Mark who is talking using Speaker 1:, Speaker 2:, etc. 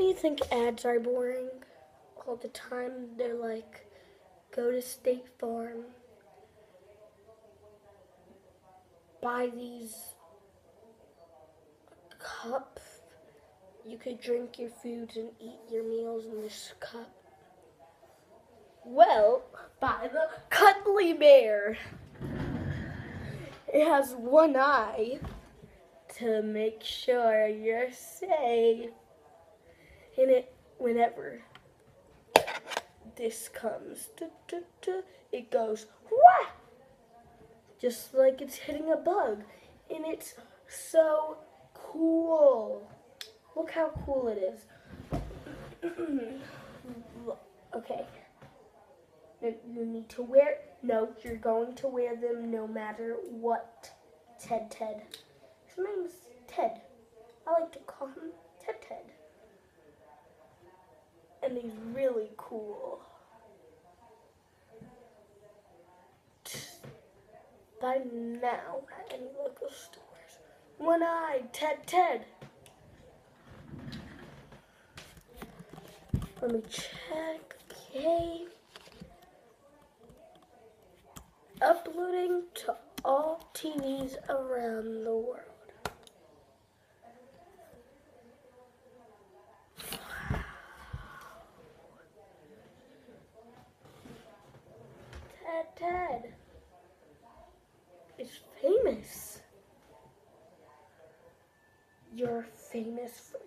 Speaker 1: Don't you think ads are boring? All the time they're like, go to State Farm, buy these cups. You could drink your foods and eat your meals in this cup. Well, buy the Cuddly Bear. It has one eye to make sure you're safe. And it, whenever this comes, it goes, Wah! just like it's hitting a bug. And it's so cool. Look how cool it is. okay. You you need to wear, no, you're going to wear them no matter what. Ted Ted. His name's Ted. I like to call him Ted Ted. He's really cool. By now, at any local stores. One eye, Ted Ted. Let me check. Okay. Uploading to all TVs around the world. Ted Ted is famous. You're famous for